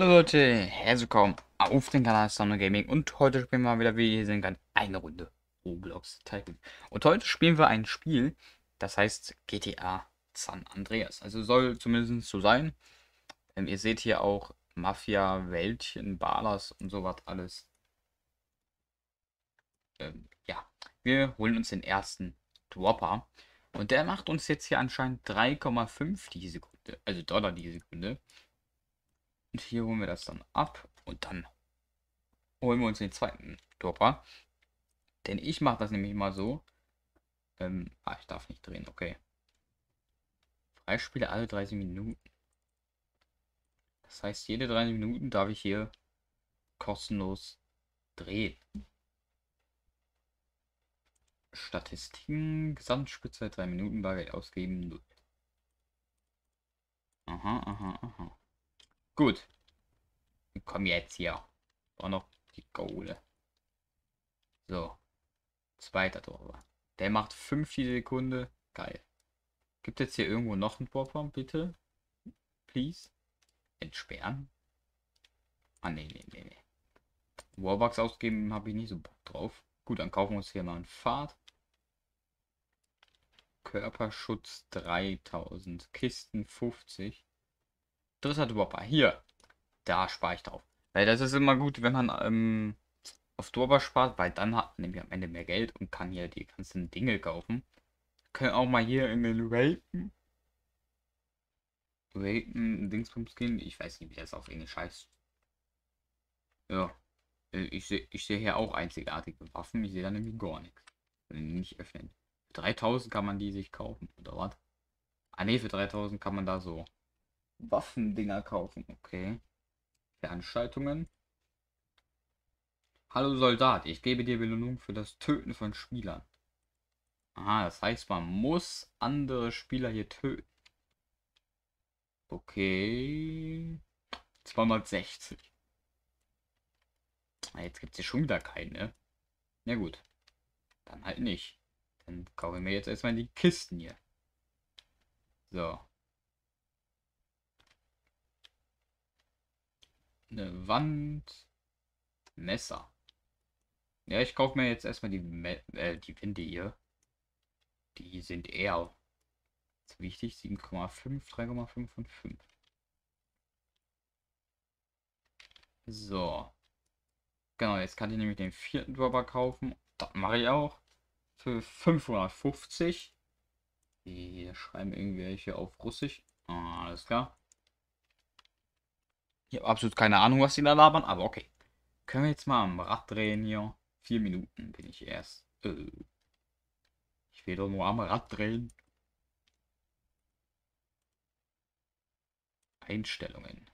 Hallo Leute, herzlich willkommen auf den Kanal Sound Gaming und heute spielen wir mal wieder, wie ihr sehen könnt, eine Runde Roblox Tycoon. Und heute spielen wir ein Spiel, das heißt GTA San Andreas. Also soll zumindest so sein. Ähm, ihr seht hier auch Mafia, Wäldchen, Balers und sowas alles. Ähm, ja, wir holen uns den ersten Dropper. Und der macht uns jetzt hier anscheinend 3,5 die Sekunde, also Dollar die Sekunde. Und hier holen wir das dann ab und dann holen wir uns den zweiten Dropper. Denn ich mache das nämlich mal so. Ähm, ah, ich darf nicht drehen, okay. Freispiele alle 30 Minuten. Das heißt, jede 30 Minuten darf ich hier kostenlos drehen. Statistiken, Gesamtspielzeit 3 Minuten, Bargeld ausgeben 0. Aha, aha, aha. Gut. Komm jetzt hier. Auch noch die Kohle. So. Zweiter Tor. Der macht 5 die Sekunde. Geil. Gibt jetzt hier irgendwo noch einen Dropper, bitte? Please. Entsperren. Ah, nee, nee, nee, nee. Warbucks ausgeben habe ich nicht so Bock drauf. Gut, dann kaufen wir uns hier mal ein Fahrt. Körperschutz 3000. Kisten 50. Dritter Dropper. Hier. Da spare ich drauf. Weil das ist immer gut, wenn man ähm, auf Dropper spart, weil dann hat man nämlich am Ende mehr Geld und kann hier die ganzen Dinge kaufen. Können auch mal hier in den Raten. Raten Dingsbums gehen. Ich weiß nicht, wie das auf Englisch heißt. Ja. Äh, ich sehe ich seh hier auch einzigartige Waffen. Ich sehe da nämlich gar nichts. Nicht öffnen. 3000 kann man die sich kaufen, oder was? Ah ne, für 3000 kann man da so Waffendinger kaufen. Okay. Veranstaltungen. Hallo Soldat, ich gebe dir Belohnung für das Töten von Spielern. Aha, das heißt, man muss andere Spieler hier töten. Okay. 260. Ah, jetzt gibt es hier schon wieder keine. Ja gut. Dann halt nicht. Dann kaufe ich mir jetzt erstmal die Kisten hier. So. Eine Wand. Messer. Ja, ich kaufe mir jetzt erstmal die, Me äh, die Wände hier. Die sind eher wichtig. 7,5, 3,5 und 5. So. Genau, jetzt kann ich nämlich den vierten Dropper kaufen. Das mache ich auch für 550. Die schreiben irgendwelche auf Russisch. Ah, alles klar. Ich habe absolut keine Ahnung, was die da labern, aber okay. Können wir jetzt mal am Rad drehen hier? Vier Minuten bin ich erst. Äh. Ich will doch nur am Rad drehen. Einstellungen.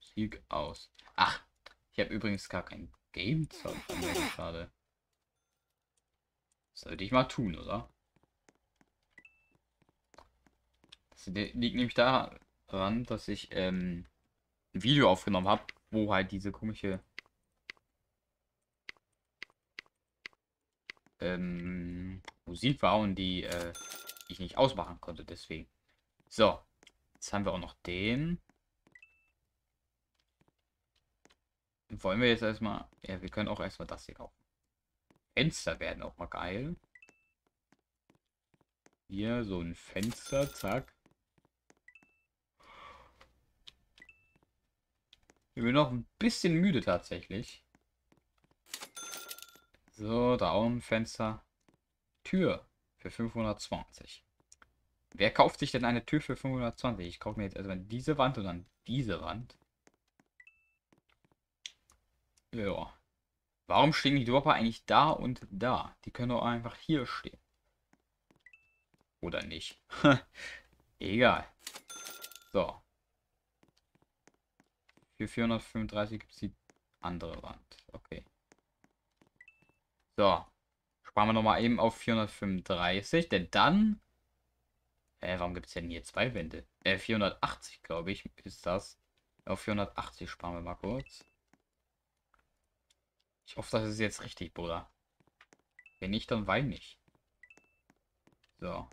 Sieg aus. Ach, ich habe übrigens gar kein Game Sound. Schade. Sollte ich mal tun, oder? Das liegt nämlich daran, dass ich ähm, ein Video aufgenommen habe, wo halt diese komische ähm, Musik war und die äh, ich nicht ausmachen konnte, deswegen. So, jetzt haben wir auch noch den. Wollen wir jetzt erstmal... Ja, wir können auch erstmal das hier kaufen. Fenster werden auch mal geil. Hier so ein Fenster, zack. Ich bin noch ein bisschen müde tatsächlich. So, da auch ein Fenster. Tür für 520. Wer kauft sich denn eine Tür für 520? Ich kaufe mir jetzt erstmal diese Wand und dann diese Wand. Ja. Warum stehen die Dropper eigentlich da und da? Die können doch einfach hier stehen. Oder nicht. Egal. So. Für 435 gibt es die andere Wand. Okay. So. Sparen wir nochmal eben auf 435. Denn dann... Äh, warum gibt es denn hier zwei Wände? Äh, 480 glaube ich ist das. Auf 480 sparen wir mal kurz. Ich hoffe, das ist jetzt richtig, Bruder. Wenn nicht, dann weine ich. So.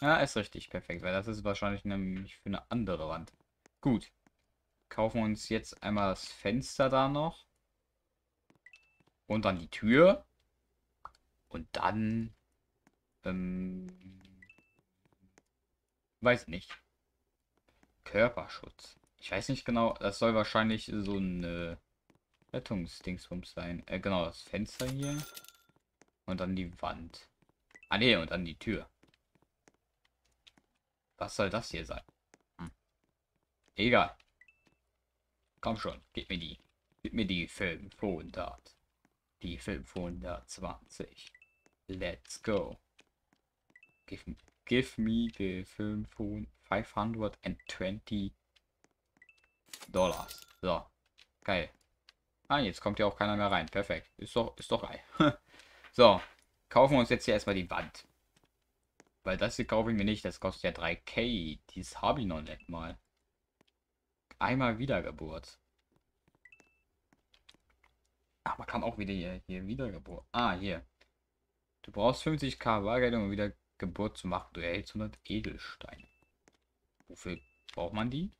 Ja, ist richtig, perfekt, weil das ist wahrscheinlich nämlich für eine andere Wand. Gut. Kaufen uns jetzt einmal das Fenster da noch. Und dann die Tür. Und dann... Ähm, weiß nicht. Körperschutz. Ich weiß nicht genau, das soll wahrscheinlich so ein äh, Rettungsdingsbums sein. Äh, genau, das Fenster hier. Und dann die Wand. Ah ne, und dann die Tür. Was soll das hier sein? Hm. Egal. Komm schon, gib mir die. Gib mir die 500. Die 520. Let's go. Give, give me the 520 Dollars. So. Geil. Ah, jetzt kommt ja auch keiner mehr rein. Perfekt. Ist doch, ist doch geil. so. Kaufen wir uns jetzt hier erstmal die Wand. Weil das hier kaufe ich mir nicht. Das kostet ja 3K. Dies habe ich noch nicht mal. Einmal Wiedergeburt. Ach, man kann auch wieder hier, hier Wiedergeburt. Ah, hier. Du brauchst 50k Bargeld, um Wiedergeburt zu machen. Du erhältst 100 Edelsteine. Wofür braucht man die?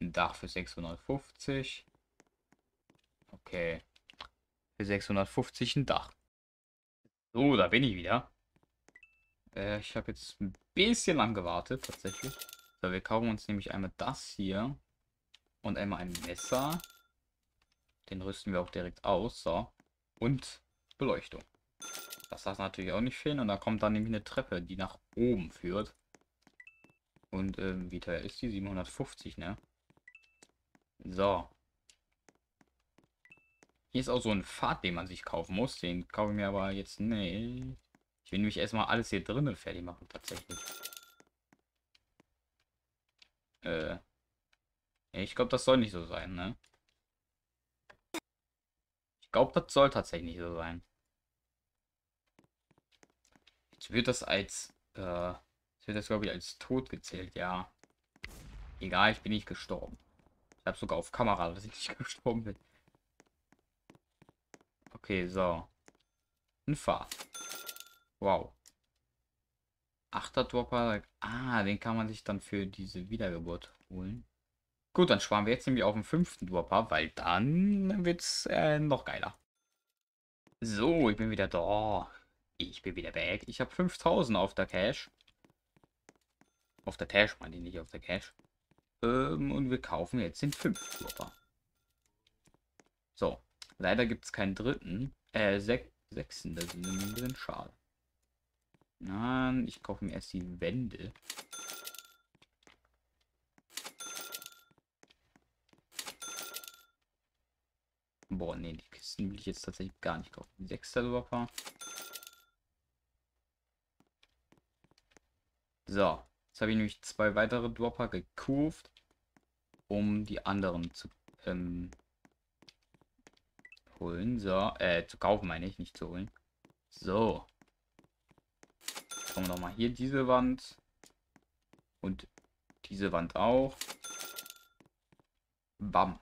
Ein Dach für 650. Okay. Für 650 ein Dach. So, da bin ich wieder. Äh, ich habe jetzt ein bisschen lang gewartet, tatsächlich. So, wir kaufen uns nämlich einmal das hier. Und einmal ein Messer. Den rüsten wir auch direkt aus. So. Und Beleuchtung. Das darf natürlich auch nicht fehlen. Und da kommt dann nämlich eine Treppe, die nach oben führt. Und ähm, wie teuer ist die? 750, ne? So. Hier ist auch so ein Pfad, den man sich kaufen muss. Den kaufe ich mir aber jetzt. Nee. Ich will nämlich erstmal alles hier drinnen fertig machen, tatsächlich. Äh. Ich glaube, das soll nicht so sein, ne? Ich glaube, das soll tatsächlich nicht so sein. Jetzt wird das als. Äh, jetzt wird das, glaube ich, als tot gezählt, ja. Egal, ich bin nicht gestorben. Ich habe sogar auf Kamera, dass ich nicht gestorben bin. Okay, so. Ein Pfad. Wow. Achter Dropper. Ah, den kann man sich dann für diese Wiedergeburt holen. Gut, dann sparen wir jetzt nämlich auf den fünften Dropper, weil dann wird's äh, noch geiler. So, ich bin wieder da. Ich bin wieder back. Ich habe 5000 auf der Cash. Auf der Cash, meine ich nicht auf der Cash. Ähm, und wir kaufen jetzt den fünften Dropper. So. Leider gibt es keinen dritten. Äh, sech sechsten. Das ist ein bisschen schade. Nein, ich kaufe mir erst die Wände. Boah, nee, die Kisten will ich jetzt tatsächlich gar nicht kaufen. Sechster Dropper. So, jetzt habe ich nämlich zwei weitere Dropper gekurft, um die anderen zu ähm, holen. So, äh, zu kaufen meine ich, nicht zu holen. So. Kommen wir nochmal hier diese Wand. Und diese Wand auch. Bam.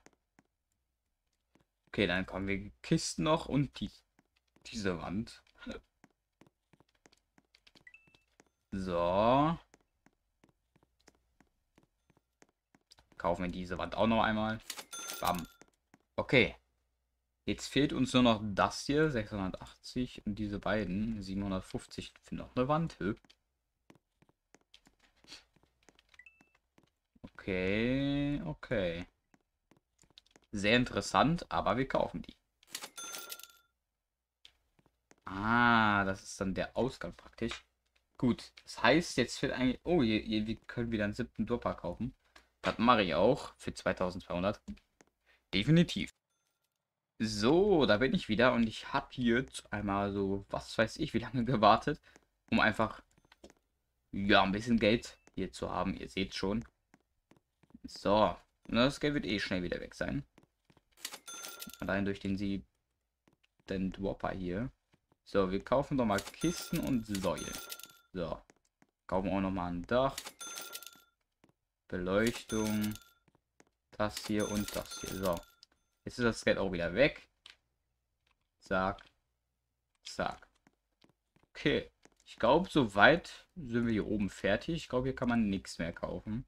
Okay, dann kommen wir Kisten noch und die, diese Wand. So. Kaufen wir diese Wand auch noch einmal. Bam. Okay. Jetzt fehlt uns nur noch das hier, 680 und diese beiden, 750 für noch eine Wand. Okay, okay. Sehr interessant, aber wir kaufen die. Ah, das ist dann der Ausgang praktisch. Gut, das heißt, jetzt fehlt eigentlich... Oh, hier, hier, wir können wieder einen siebten Dupper kaufen. Das mache ich auch für 2200. Definitiv. So, da bin ich wieder und ich habe hier einmal so, was weiß ich, wie lange gewartet, um einfach, ja, ein bisschen Geld hier zu haben. Ihr seht schon. So, das Geld wird eh schnell wieder weg sein. Allein durch den sie den Dropper hier. So, wir kaufen doch mal Kisten und Säulen. So, kaufen auch noch mal ein Dach. Beleuchtung. Das hier und das hier. So. Jetzt ist das Geld auch wieder weg. Zack. Zack. Okay. Ich glaube, soweit sind wir hier oben fertig. Ich glaube, hier kann man nichts mehr kaufen.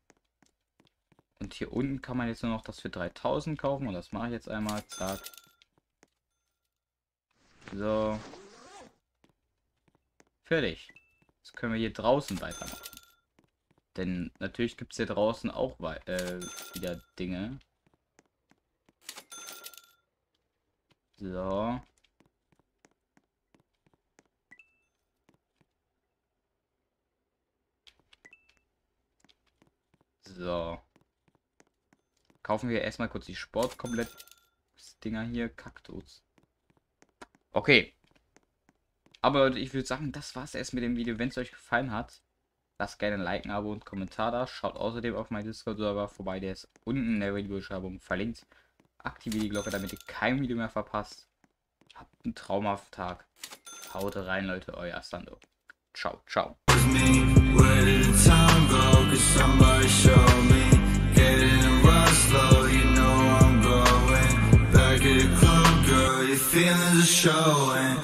Und hier unten kann man jetzt nur noch das für 3000 kaufen. Und das mache ich jetzt einmal. Zack. So. Fertig. Jetzt können wir hier draußen weitermachen. Denn natürlich gibt es hier draußen auch äh, wieder Dinge. So. So. Kaufen wir erstmal kurz die Sport komplett Dinger hier. Kaktus. Okay. Aber ich würde sagen, das war's erst mit dem Video. Wenn es euch gefallen hat, lasst gerne ein Like, ein Abo und Kommentar da. Schaut außerdem auf meinen Discord-Server vorbei. Der ist unten in der Videobeschreibung verlinkt. Aktiviert die Glocke, damit ihr kein Video mehr verpasst. Habt einen traumhaften Tag. Haut rein, Leute. Euer Sando. Ciao, ciao. feelings are showing